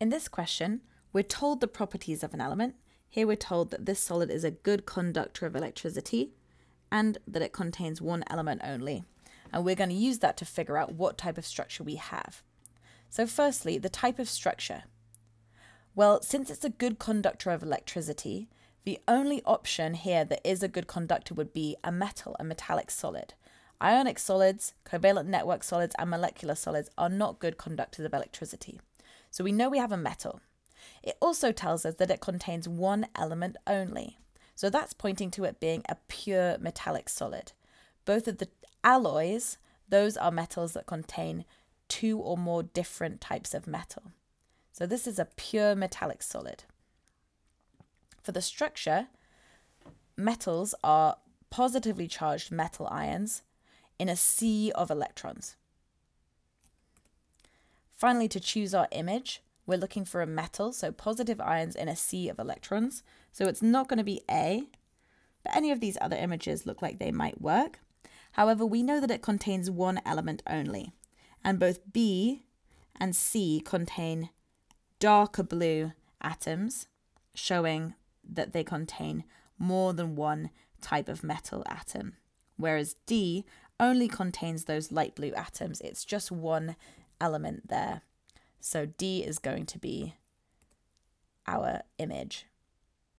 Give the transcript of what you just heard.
In this question, we're told the properties of an element. Here we're told that this solid is a good conductor of electricity and that it contains one element only. And we're going to use that to figure out what type of structure we have. So firstly, the type of structure. Well, since it's a good conductor of electricity, the only option here that is a good conductor would be a metal, a metallic solid. Ionic solids, covalent network solids, and molecular solids are not good conductors of electricity. So we know we have a metal. It also tells us that it contains one element only. So that's pointing to it being a pure metallic solid. Both of the alloys, those are metals that contain two or more different types of metal. So this is a pure metallic solid. For the structure, metals are positively charged metal ions in a sea of electrons. Finally, to choose our image, we're looking for a metal, so positive ions in a sea of electrons. So it's not going to be A, but any of these other images look like they might work. However, we know that it contains one element only, and both B and C contain darker blue atoms, showing that they contain more than one type of metal atom, whereas D only contains those light blue atoms. It's just one element there. So D is going to be our image.